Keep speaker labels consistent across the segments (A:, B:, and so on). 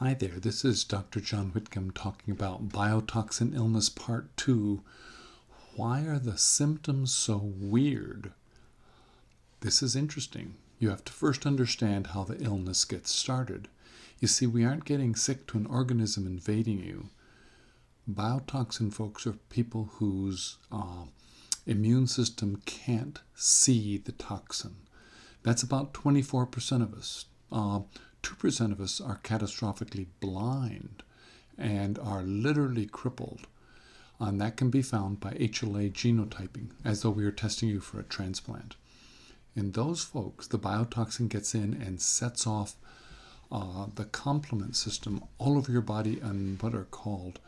A: Hi there, this is Dr. John Whitcomb talking about biotoxin illness part two. Why are the symptoms so weird? This is interesting. You have to first understand how the illness gets started. You see, we aren't getting sick to an organism invading you. Biotoxin folks are people whose uh, immune system can't see the toxin. That's about 24% of us. Uh, 2% of us are catastrophically blind and are literally crippled. And that can be found by HLA genotyping, as though we were testing you for a transplant. In those folks, the biotoxin gets in and sets off uh, the complement system all over your body and what are called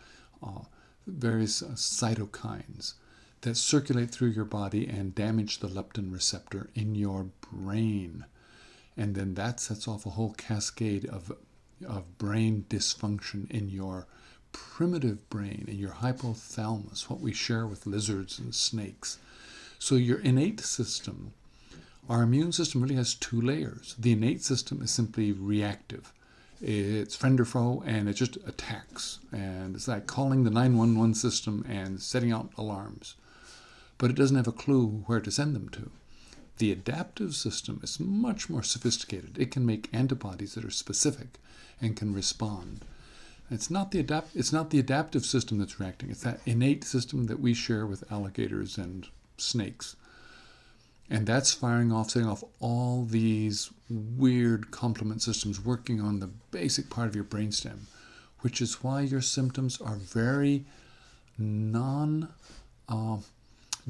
A: uh, various uh, cytokines that circulate through your body and damage the leptin receptor in your brain and then that sets off a whole cascade of, of brain dysfunction in your primitive brain, in your hypothalamus, what we share with lizards and snakes. So, your innate system, our immune system really has two layers. The innate system is simply reactive. It's friend or foe, and it just attacks. And it's like calling the 911 system and setting out alarms. But it doesn't have a clue where to send them to. The adaptive system is much more sophisticated. It can make antibodies that are specific and can respond. It's not the adapt it's not the adaptive system that's reacting. It's that innate system that we share with alligators and snakes. And that's firing off, setting off all these weird complement systems working on the basic part of your brainstem, which is why your symptoms are very non uh,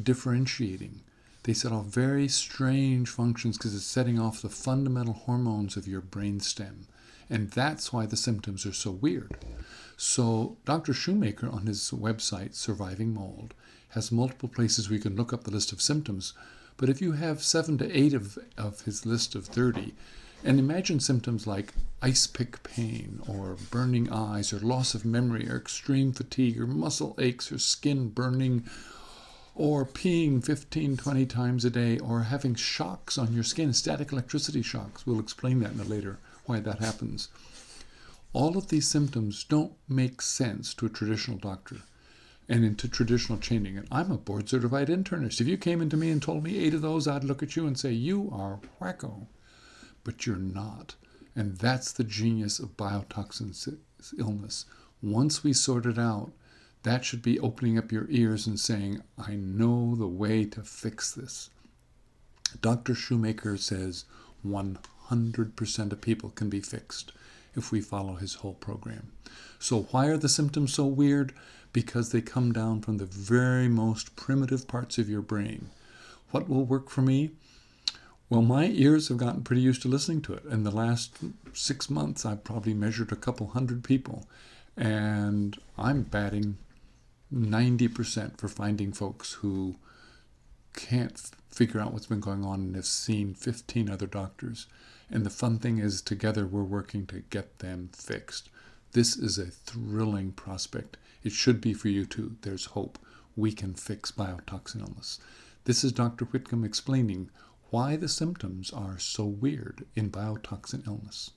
A: differentiating they set off very strange functions because it's setting off the fundamental hormones of your brainstem. And that's why the symptoms are so weird. So, Dr. Shoemaker on his website, Surviving Mold, has multiple places where you can look up the list of symptoms. But if you have seven to eight of, of his list of 30, and imagine symptoms like ice pick pain, or burning eyes, or loss of memory, or extreme fatigue, or muscle aches, or skin burning, or peeing 15, 20 times a day, or having shocks on your skin, static electricity shocks. We'll explain that in a later why that happens. All of these symptoms don't make sense to a traditional doctor and into traditional chaining. And I'm a board certified internist. If you came into me and told me eight of those, I'd look at you and say, You are wacko. But you're not. And that's the genius of biotoxin illness. Once we sort it out, that should be opening up your ears and saying, I know the way to fix this. Dr. Shoemaker says 100% of people can be fixed if we follow his whole program. So, why are the symptoms so weird? Because they come down from the very most primitive parts of your brain. What will work for me? Well, my ears have gotten pretty used to listening to it. In the last six months, I've probably measured a couple hundred people, and I'm batting 90% for finding folks who can't figure out what's been going on and have seen 15 other doctors. And the fun thing is, together we're working to get them fixed. This is a thrilling prospect. It should be for you too. There's hope. We can fix biotoxin illness. This is Dr. Whitcomb explaining why the symptoms are so weird in biotoxin illness.